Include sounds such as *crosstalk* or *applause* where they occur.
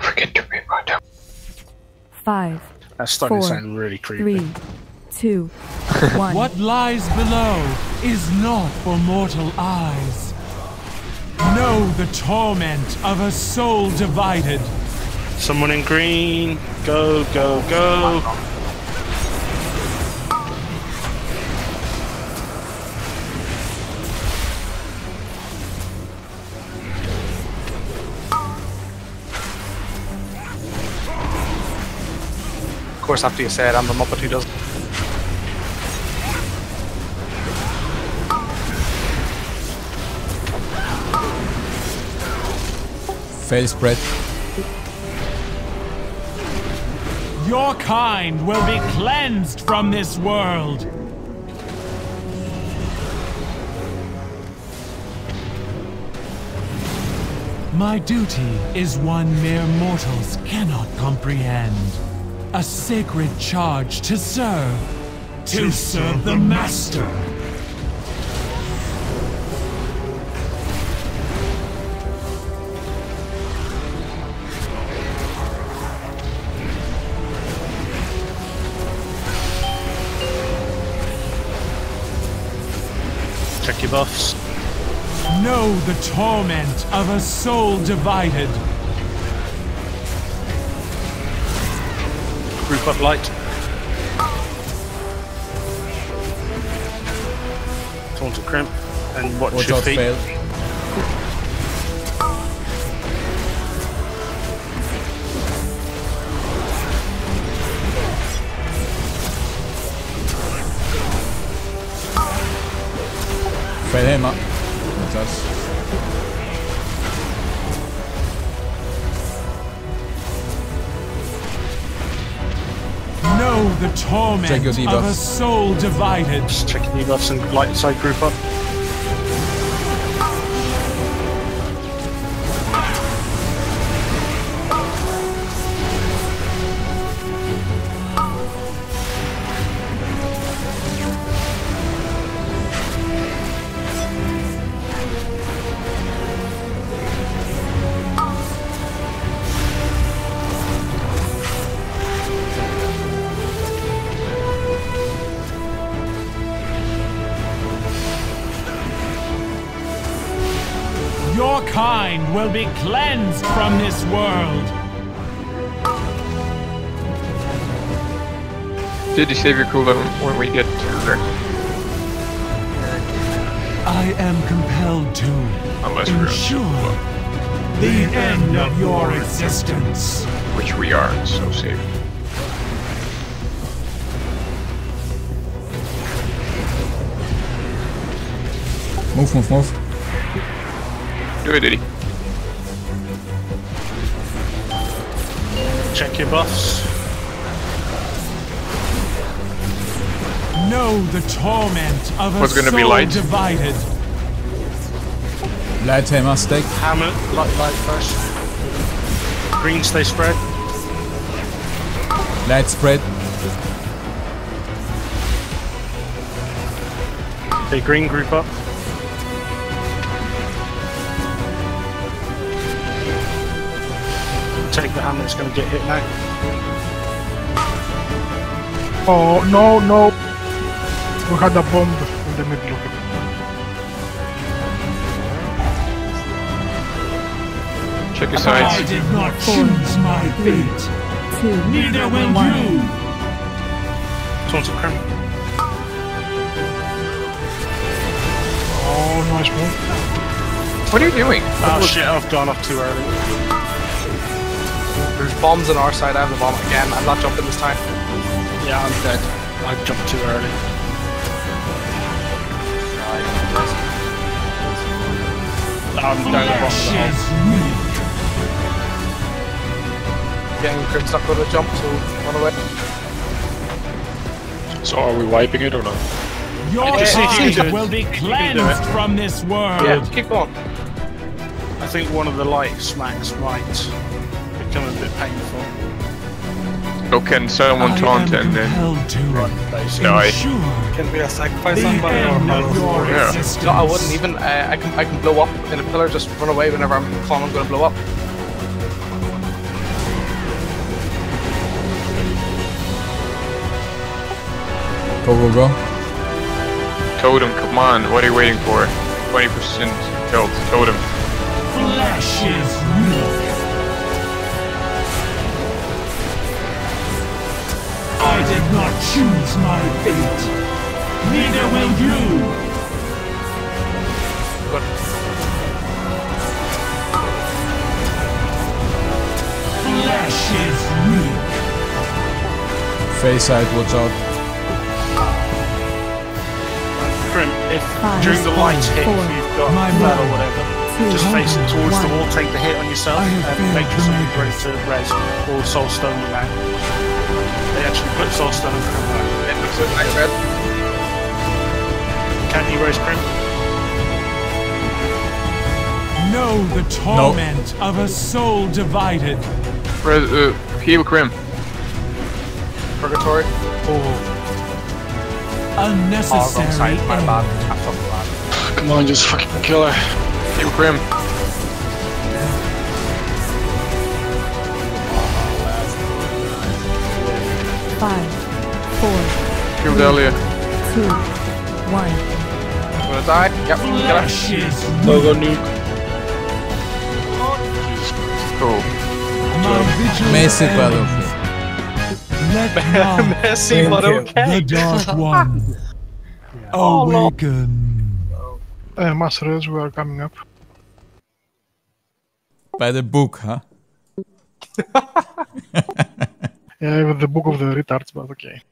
Don't forget to rewind down. Five, That's starting Four, to sound really creepy. three, two, *laughs* one. What lies below is not for mortal eyes. Know the torment of a soul divided. Someone in green. Go, go, go. Course, after you say it, I'm the Muppet who does. Fel spread. Your kind will be cleansed from this world. My duty is one mere mortals cannot comprehend. A sacred charge to serve. To, serve the Master. Check your buffs. Know the torment of a soul divided. Group up light. Taunt to crimp. And watch, Watch your feet. fail. Fel hemma. That's us. The torment of a soul divided. check your debuffs and light side group up. Your kind will be cleansed from this world. Did you save your cooldown when we get to there? I am compelled to Unless we're ensure the end of your existence. which we are, so save. Move, move, move. Do it, Diddy. Check your buffs. Know the torment of a What's gonna soul be light? divided. Light hemma, stake. Hammer, light, light first. Green, stay spread. Light spread. Okay, green group up. Take the hammer, it's going to get hit now. Oh, no, no. We had a bomb in the middle of it. Check your sides. I did not choose my fate. Neither will you. Taunt to crimp. Oh, nice move. What are you doing? Oh shit, I've gone off too early. There's bombs on our side. I have the bomb again. I'm not jumping this time. Yeah, I'm dead. I jumped too early. I'm down the bottom of the hole. Ashes me. Crim's not going to jump, so run away. So are we wiping it or not? Your Just see you can do kind it. will be You can do cleansed from this world. Yeah, keep going. I think one of the light smacks might some a bit painful. So can someone taunt and then... No, I... Can we sacrifice somebody or... Yeah. No, I wouldn't even. Uh, I, can, I can blow up in a pillar, just run away whenever I'm calm, I'm gonna blow up. Go, go, go. Totem, come on, what are you waiting for? 20% health, totem. Flashes, I did not choose my fate. Neither will you. But Flesh is weak. Face side, watch out. Grim, if Five, during the lights hit, if you've got my flat or whatever, Two, just face it towards the one. wall, take the hit on yourself, and make to something make great it. to res or soul stone you out. They actually put soul stone in the it looks like nice red. Can you raise Grim? Know the torment of a soul divided. Res- uh, heal Crim. Purgatory. Oh, Oh, Unnecessary side. My end. bad. I fucking bad. Come on, just fucking kill her. Heal Crim. Five, four, Kill Dahlia. two, one. Gonna die? Yep. Get it. Flesh is no go nuke. Cool. my vigil Messi, ends. Battlefield. Let not Messy, but okay. the dark *laughs* one awaken. Uh, Master Res, we are coming up. By the book, huh? *laughs* Yeah, with the book of the retards, but okay.